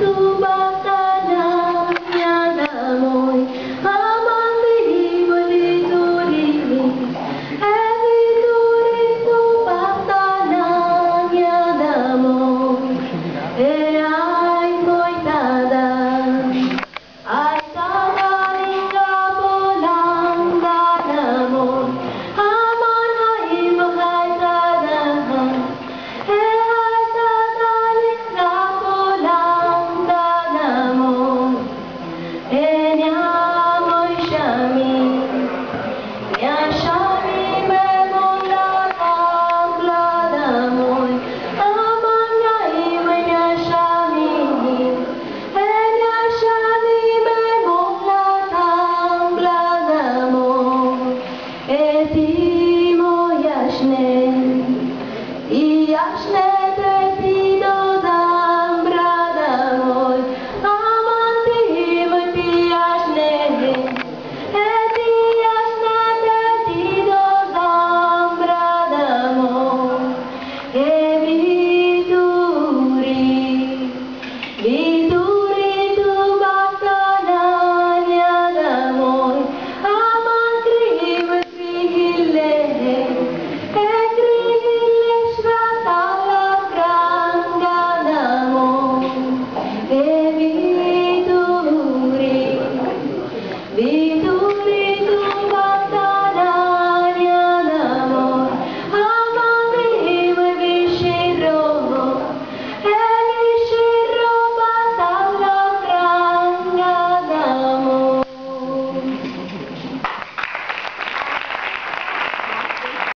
tu ba ta nam nha nam mô